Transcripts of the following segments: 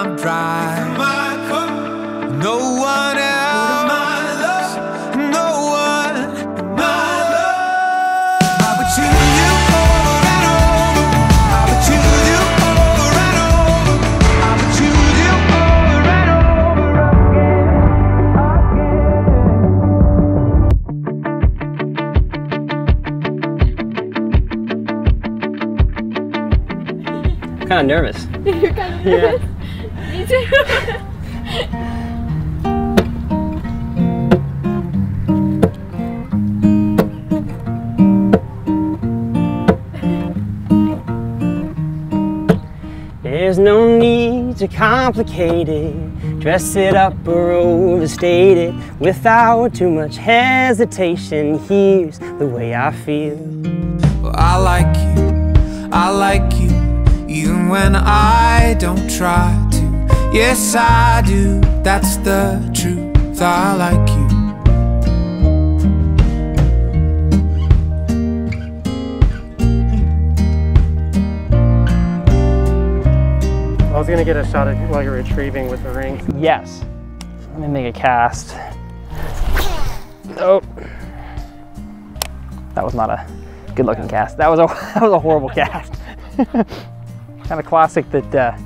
I'm dry. No one else, no one, no one. I would choose you over and over. I would choose you over and over. I would choose you over and kind of nervous. You're kind of nervous. Me too. There's no need to complicate it, dress it up or overstate it. Without too much hesitation, here's the way I feel. I like you, I like you, even when I don't try to. Yes, I do, that's the truth. I like you. I was gonna get a shot at while you're retrieving with the ring. Yes. Let me make a cast. Oh. That was not a good looking cast. That was a, that was a horrible cast. kind of classic that uh,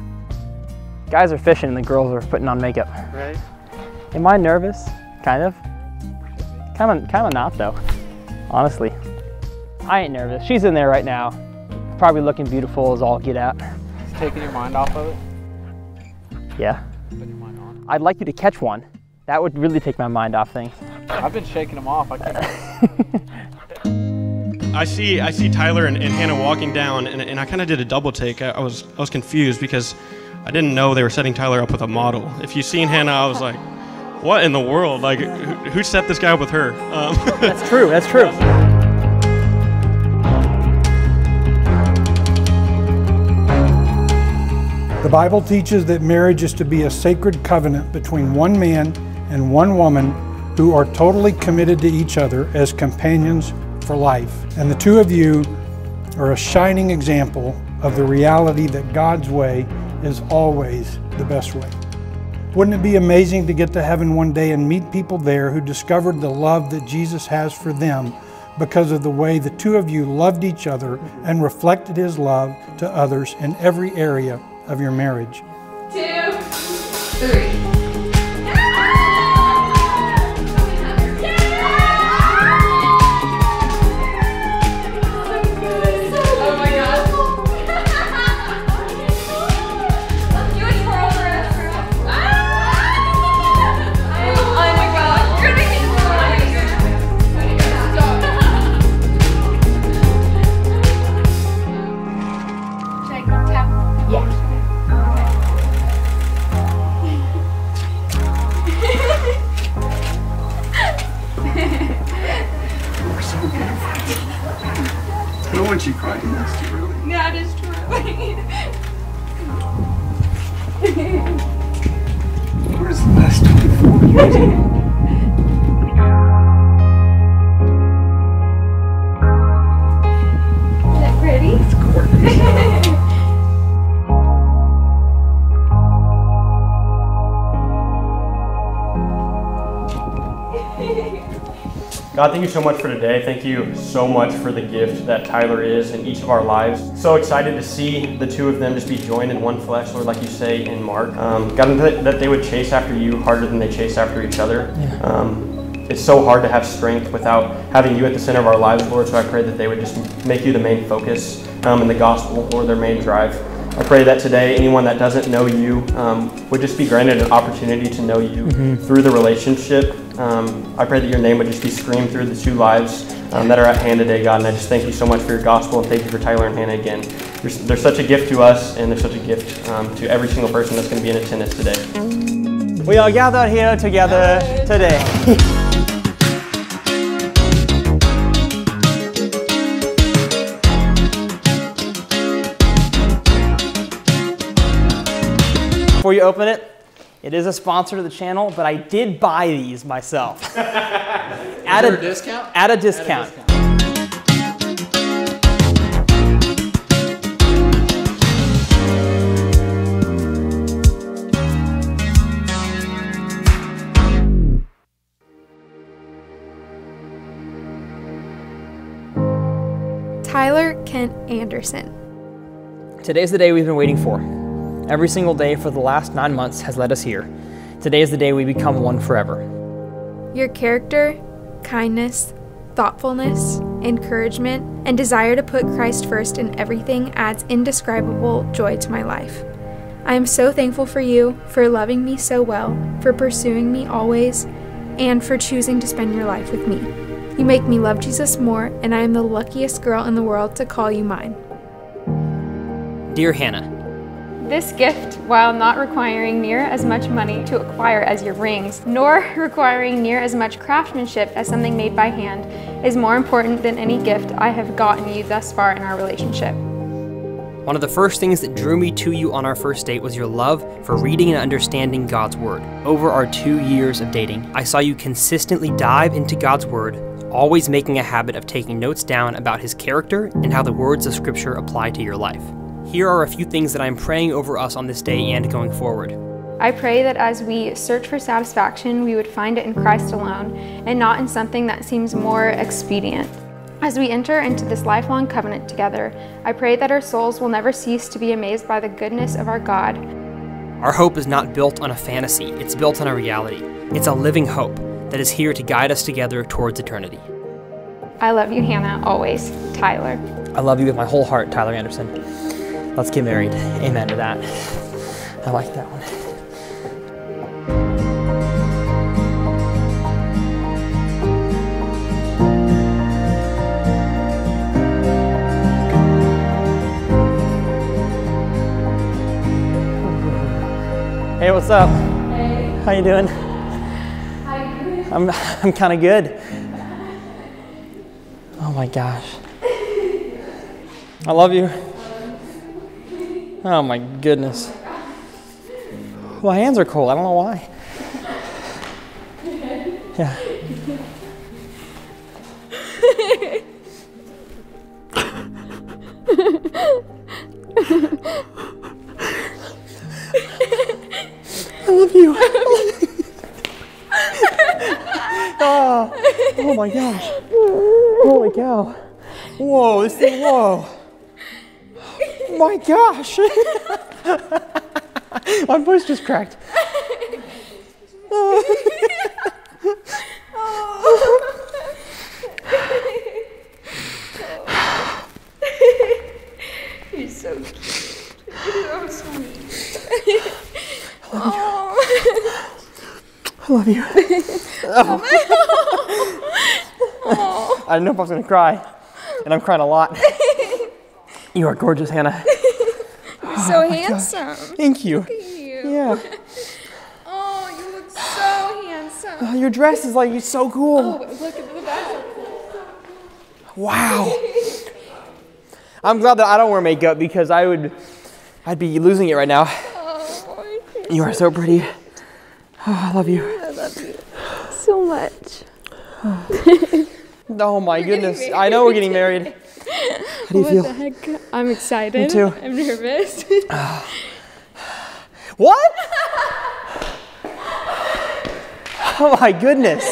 guys are fishing and the girls are putting on makeup. Right? Am I nervous? Kind of. Kind of, kind of not though. Honestly, I ain't nervous. She's in there right now, probably looking beautiful as all get out. Taking your mind off of it? Yeah. Putting your mind on. I'd like you to catch one. That would really take my mind off things. I've been shaking them off. I can't. I see I see Tyler and, and Hannah walking down, and, and I kind of did a double take. I, I was I was confused because I didn't know they were setting Tyler up with a model. If you've seen Hannah, I was like, what in the world? Like, who, who set this guy up with her? Um, That's true. That's true. The Bible teaches that marriage is to be a sacred covenant between one man and one woman who are totally committed to each other as companions for life. And the two of you are a shining example of the reality that God's way is always the best way. Wouldn't it be amazing to get to heaven one day and meet people there who discovered the love that Jesus has for them because of the way the two of you loved each other and reflected his love to others in every area of your marriage? Two, three. God, thank you so much for today. Thank you so much for the gift that Tyler is in each of our lives. So excited to see the two of them just be joined in one flesh, Lord, like you say in Mark. Um, God, that, that they would chase after you harder than they chase after each other. Um, it's so hard to have strength without having you at the center of our lives, Lord. So I pray that they would just make you the main focus um, in the gospel or their main drive. I pray that today, anyone that doesn't know you um, would just be granted an opportunity to know you through the relationship. Um, I pray that your name would just be screamed through the two lives um, that are at hand today, God. And I just thank you so much for your gospel and thank you for Tyler and Hannah again. They're, they're such a gift to us and they're such a gift um, to every single person that's going to be in attendance today. We are gathered here together today. Before you open it, it is a sponsor to the channel, but I did buy these myself. at, a, a discount? at a discount? At a discount. Tyler Kent Anderson. Today's the day we've been waiting for. Every single day for the last nine months has led us here. Today is the day we become one forever. Your character, kindness, thoughtfulness, encouragement, and desire to put Christ first in everything adds indescribable joy to my life. I am so thankful for you, for loving me so well, for pursuing me always, and for choosing to spend your life with me. You make me love Jesus more, and I am the luckiest girl in the world to call you mine. Dear Hannah, This gift, while not requiring near as much money to acquire as your rings, nor requiring near as much craftsmanship as something made by hand, is more important than any gift I have gotten you thus far in our relationship. one of the first things that drew me to you on our first date was your love for reading and understanding God's Word. Over our two years of dating, I saw you consistently dive into God's Word, always making a habit of taking notes down about His character and how the words of Scripture apply to your life. Here are a few things that I'm praying over us on this day and going forward. I pray that as we search for satisfaction, we would find it in Christ alone and not in something that seems more expedient. As we enter into this lifelong covenant together, I pray that our souls will never cease to be amazed by the goodness of our God. Our hope is not built on a fantasy, it's built on a reality. It's a living hope that is here to guide us together towards eternity. I love you, Hannah, always. Tyler. I love you with my whole heart, Tyler Anderson. Let's get married. Amen to that. I like that one. Hey, what's up? Hey. How you doing? How you doing? I'm I'm kind of good. Oh my gosh. I love you. Oh my goodness. My hands are cold. I don't know why. Yeah. I love you. oh, oh my gosh. Holy cow. Whoa, this thing, whoa. Oh my gosh. my voice just cracked. You're so cute. You're so sweet. oh. I love you. Oh. I didn't oh. know if I was going to cry, and I'm crying a lot. You are gorgeous, Hannah. You're so oh handsome. Thank you. You. Yeah. Oh, you look so handsome. Oh, your dress is like you're so cool. Oh, look at the back. Wow. I'm glad that I don't wear makeup because I would, I'd be losing it right now. Oh, You are so pretty. Oh, I love you. I love you so much. Oh my goodness. I know we're getting married. How do you what feel? the heck? I'm excited. Me too. I'm nervous. What? Oh my goodness.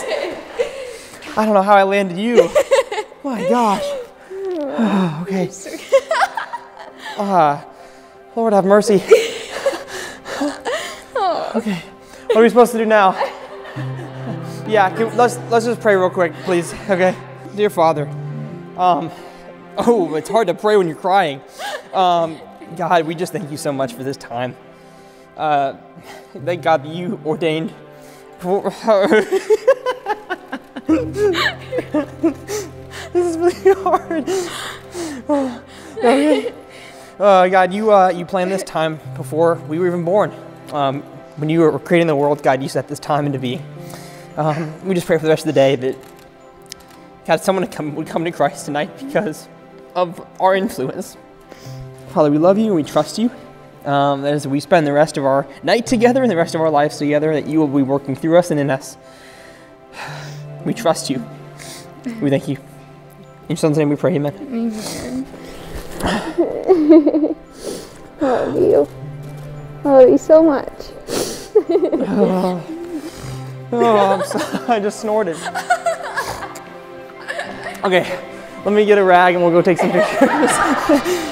I don't know how I landed you. My gosh. okay. Ah, Lord have mercy. Okay. What are we supposed to do now? Yeah, can, let's let's just pray real quick, please. Okay. Dear Father, um, oh, it's hard to pray when you're crying. Um, God, we just thank you so much for this time. Uh, thank God that you ordained. This is really hard. Oh, okay. Uh, God, you uh, you planned this time before we were even born. Um, when you were creating the world, God, you set this time into being. Um, we just pray for the rest of the day that God, someone would come, would come to Christ tonight because of our influence. Father, we love you and we trust you. Um, as we spend the rest of our night together and the rest of our lives together, that you will be working through us and in us. We trust you. We thank you. In your son's name we pray, amen. Amen. I love you. I love you so much. oh, oh so, I just snorted. Okay, Let me get a rag and we'll go take some pictures.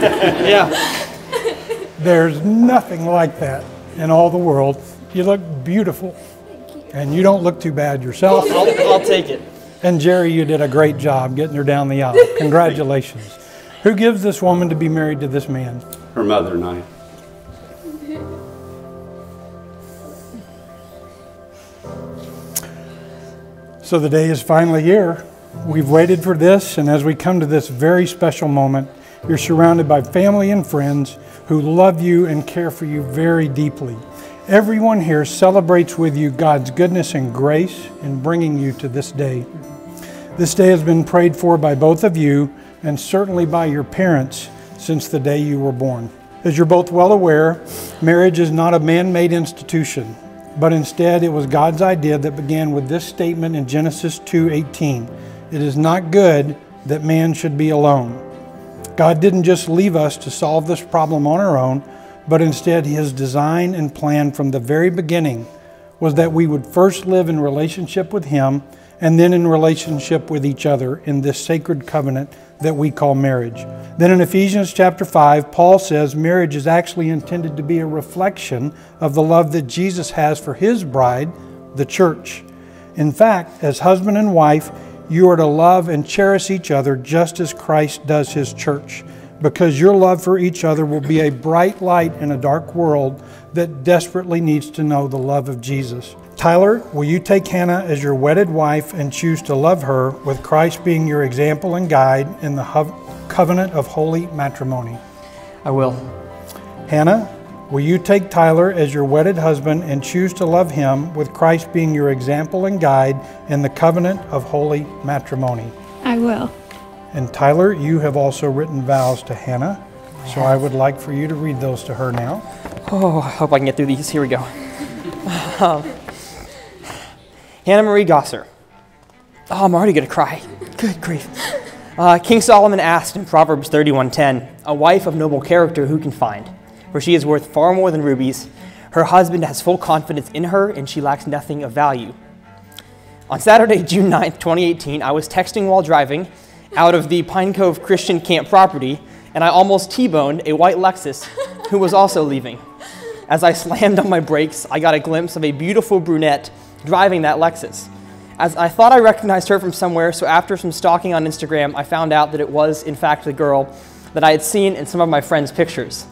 yeah. There's nothing like that in all the world. You look beautiful. And you don't look too bad yourself. I'll, I'll take it. And Jerry, you did a great job getting her down the aisle. Congratulations. Who gives this woman to be married to this man? Her mother and I. So the day is finally here. We've waited for this, and as we come to this very special moment, you're surrounded by family and friends who love you and care for you very deeply. Everyone here celebrates with you God's goodness and grace in bringing you to this day. This day has been prayed for by both of you and certainly by your parents since the day you were born. As you're both well aware, marriage is not a man made institution, but instead it was God's idea that began with this statement in Genesis 2:18. It is not good that man should be alone. God didn't just leave us to solve this problem on our own, but instead his design and plan from the very beginning was that we would first live in relationship with him and then in relationship with each other in this sacred covenant that we call marriage. Then in Ephesians chapter 5, Paul says marriage is actually intended to be a reflection of the love that Jesus has for his bride, the church. In fact, as husband and wife, you are to love and cherish each other just as Christ does his church, because your love for each other will be a bright light in a dark world that desperately needs to know the love of Jesus. Tyler, will you take Hannah as your wedded wife and choose to love her with Christ being your example and guide in the covenant of holy matrimony? I will. Hannah, will you take Tyler as your wedded husband and choose to love him with Christ being your example and guide in the covenant of holy matrimony? I will. And Tyler, you have also written vows to Hannah, so I would like for you to read those to her now. Oh, I hope I can get through these. Here we go. Um, Hannah Marie Gosser. Oh, I'm already gonna cry. Good grief. Uh, King Solomon asked in Proverbs 31:10, "A wife of noble character who can find? For she is worth far more than rubies. Her husband has full confidence in her, and she lacks nothing of value." On Saturday, June 9th, 2018, I was texting while driving out of the Pine Cove Christian Camp property, and I almost T-boned a white Lexus who was also leaving. As I slammed on my brakes, I got a glimpse of a beautiful brunette driving that Lexus. As I thought I recognized her from somewhere, so after some stalking on Instagram, I found out that it was, in fact, the girl that I had seen in some of my friends' pictures.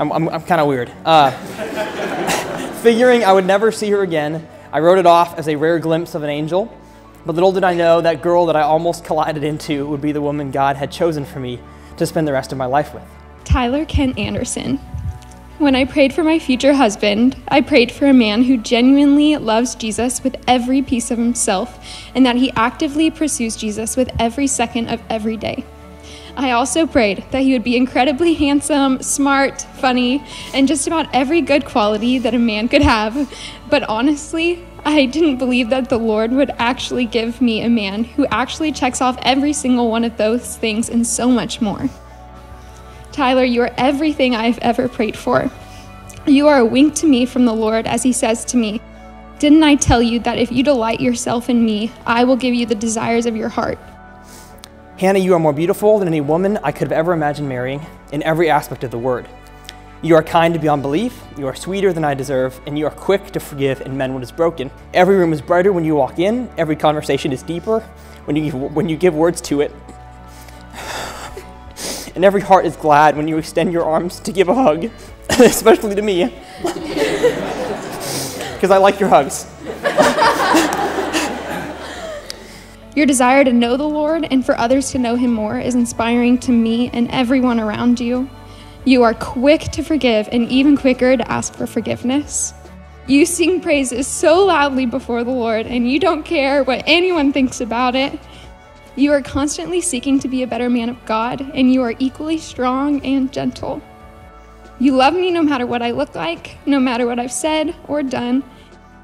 I'm, I'm, I'm kind of weird. Uh, figuring I would never see her again, I wrote it off as a rare glimpse of an angel. But little did I know that girl that I almost collided into would be the woman God had chosen for me to spend the rest of my life with. Tyler Kent Anderson. When I prayed for my future husband, I prayed for a man who genuinely loves Jesus with every piece of himself and that he actively pursues Jesus with every second of every day. I also prayed that he would be incredibly handsome, smart, funny, and just about every good quality that a man could have. But honestly, I didn't believe that the Lord would actually give me a man who actually checks off every single one of those things and so much more. Tyler, you are everything I've ever prayed for. You are a wink to me from the Lord as He says to me, Didn't I tell you that if you delight yourself in me, I will give you the desires of your heart? Hannah, you are more beautiful than any woman I could have ever imagined marrying in every aspect of the word. You are kind beyond belief, you are sweeter than I deserve, and you are quick to forgive and mend what is broken. Every room is brighter when you walk in, every conversation is deeper when you, when you give words to it. And every heart is glad when you extend your arms to give a hug, especially to me. Because I like your hugs. Your desire to know the Lord and for others to know Him more is inspiring to me and everyone around you. You are quick to forgive and even quicker to ask for forgiveness. You sing praises so loudly before the Lord and you don't care what anyone thinks about it. You are constantly seeking to be a better man of God and you are equally strong and gentle. You love me no matter what I look like, no matter what I've said or done,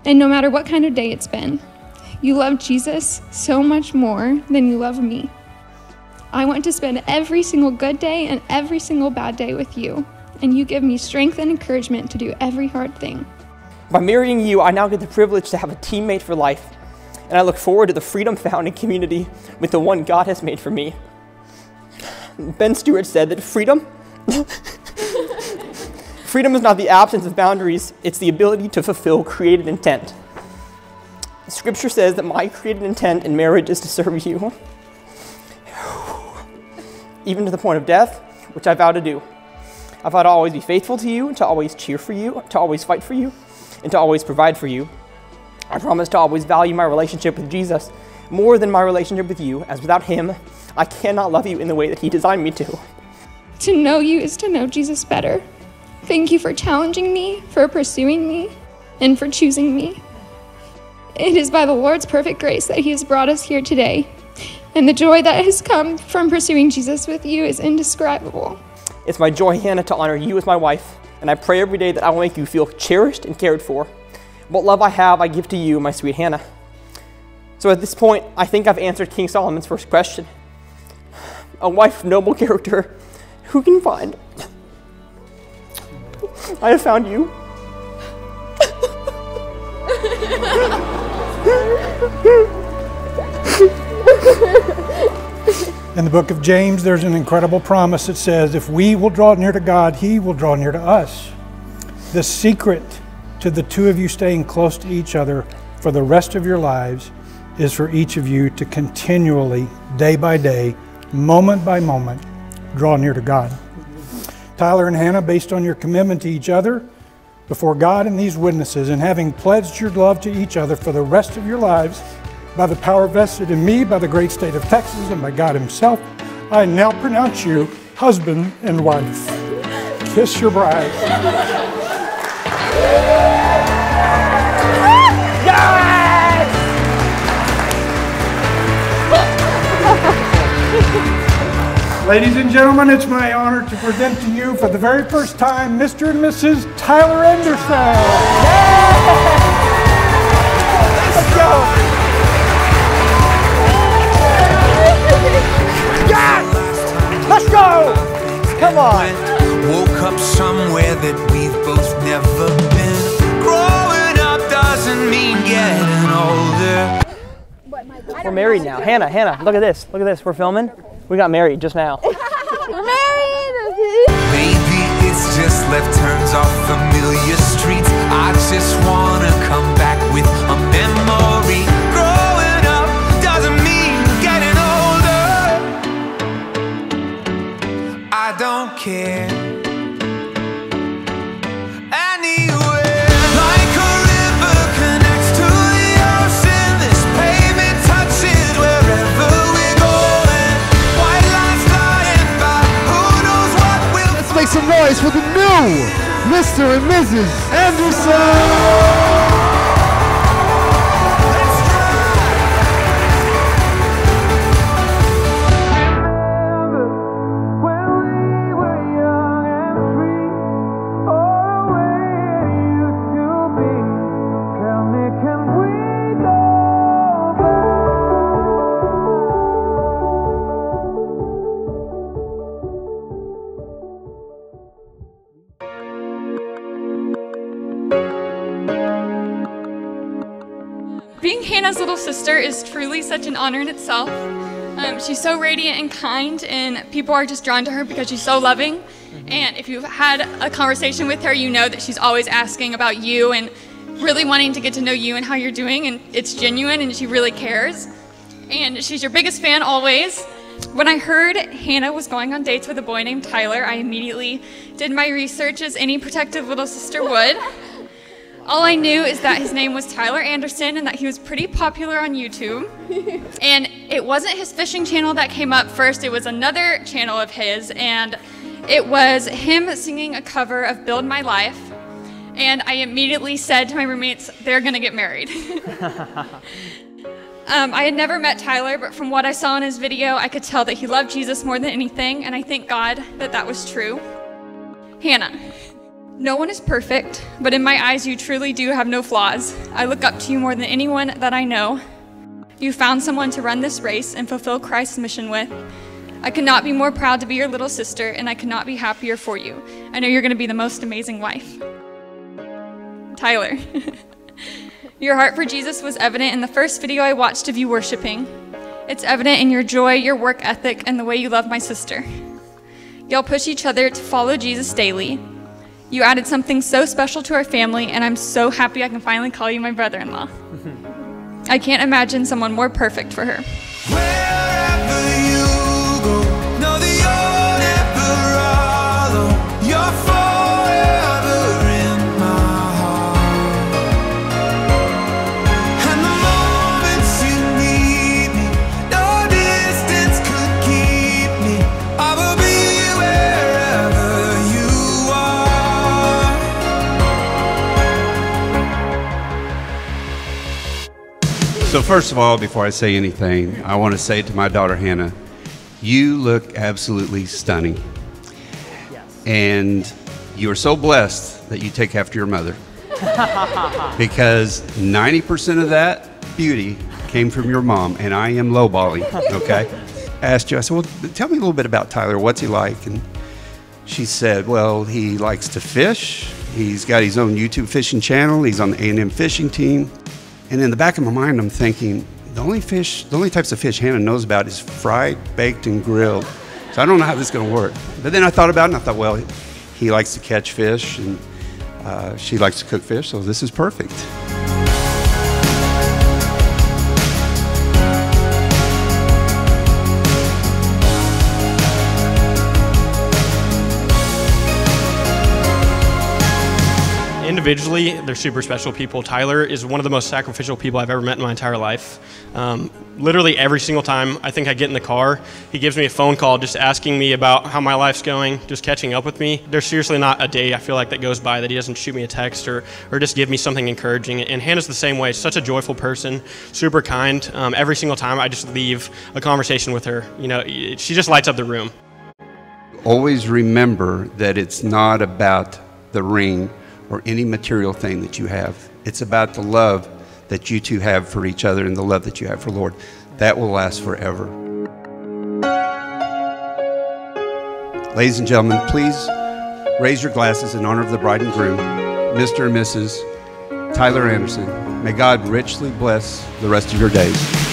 and no matter what kind of day it's been. You love Jesus so much more than you love me. I want to spend every single good day and every single bad day with you, and you give me strength and encouragement to do every hard thing. By marrying you, I now get the privilege to have a teammate for life, and I look forward to the freedom found in community with the one God has made for me. Ben Stuart said that freedom freedom is not the absence of boundaries, it's the ability to fulfill created intent. Scripture says that my created intent in marriage is to serve you, even to the point of death, which I vow to do. I vow to always be faithful to you, to always cheer for you, to always fight for you, and to always provide for you. I promise to always value my relationship with Jesus more than my relationship with you, as without Him, I cannot love you in the way that He designed me to. To know you is to know Jesus better. Thank you for challenging me, for pursuing me, and for choosing me. It is by the Lord's perfect grace that He has brought us here today, and the joy that has come from pursuing Jesus with you is indescribable. It's my joy, Hannah, to honor you as my wife, and I pray every day that I will make you feel cherished and cared for. What love I have, I give to you, my sweet Hannah. So at this point, I think I've answered King Solomon's first question. A wife of noble character, who can find? I have found you. In the book of James, there's an incredible promise that says, if we will draw near to God, He will draw near to us. The secret to the two of you staying close to each other for the rest of your lives is for each of you to continually, day by day, moment by moment, draw near to God. Tyler and Hannah, based on your commitment to each other, before God and these witnesses, and having pledged your love to each other for the rest of your lives, by the power vested in me by the great state of Texas and by God Himself, I now pronounce you husband and wife. Kiss your bride. Ladies and gentlemen, it's my honor to present to you for the very first time Mr. and Mrs. Tyler Anderson. Let's go. Yes! Let's go! Come on! Woke up somewhere that we've both never been. Growing up doesn't mean getting older. We're married now. Hannah, Hannah, look at this. Look at this. We're filming. We got married just now. We're married! Maybe it's just left turns off familiar streets. I just wanna come back with a memory. Growing up doesn't mean getting older. I don't care. For the new Mr. and Mrs. Anderson. Hannah's little sister is truly such an honor in itself. Um, she's so radiant and kind, and people are just drawn to her because she's so loving. And if you've had a conversation with her, you know that she's always asking about you and really wanting to get to know you and how you're doing, and it's genuine and she really cares. And she's your biggest fan always. When I heard Hannah was going on dates with a boy named Tyler, I immediately did my research as any protective little sister would. All I knew is that his name was Tyler Anderson and that he was pretty popular on YouTube. and it wasn't his fishing channel that came up first, it was another channel of his, and it was him singing a cover of Build My Life. And I immediately said to my roommates, they're gonna get married. Um, I had never met Tyler, but from what I saw in his video, I could tell that he loved Jesus more than anything, and I thank God that that was true. Hannah, no one is perfect, but in my eyes, you truly do have no flaws. I look up to you more than anyone that I know. You found someone to run this race and fulfill Christ's mission with. I could not be more proud to be your little sister, and I could not be happier for you. I know you're going to be the most amazing wife. Tyler. Your heart for Jesus was evident in the first video I watched of you worshiping. It's evident in your joy, your work ethic, and the way you love my sister. Y'all push each other to follow Jesus daily. You added something so special to our family, and I'm so happy I can finally call you my brother in law. I can't imagine someone more perfect for her. First of all, before I say anything, I want to say to my daughter Hannah, you look absolutely stunning. And you are so blessed that you take after your mother because 90% of that beauty came from your mom, and I am lowballing, okay? I asked you, I said, Well, tell me a little bit about Tyler. What's he like? And she said, Well, he likes to fish. He's got his own YouTube fishing channel. He's on the A&M fishing team. And in the back of my mind, I'm thinking, the only fish, the only types of fish Hannah knows about is fried, baked, and grilled. So I don't know how this is going to work. But then I thought about it, and I thought, well, he likes to catch fish, and uh, she likes to cook fish, so this is perfect. Individually, they're super special people. Tyler is one of the most sacrificial people I've ever met in my entire life. Um, literally every single time I think I get in the car, he gives me a phone call just asking me about how my life's going, just catching up with me. There's seriously not a day I feel like that goes by that he doesn't shoot me a text or, or just give me something encouraging. And Hannah's the same way. Such a joyful person, super kind. Um, every single time I just leave a conversation with her, you know, she just lights up the room. Always remember that it's not about the ring or any material thing that you have. It's about the love that you two have for each other and the love that you have for Lord. That will last forever. Ladies and gentlemen, please raise your glasses in honor of the bride and groom, Mr. and Mrs. Tyler Anderson. May God richly bless the rest of your days.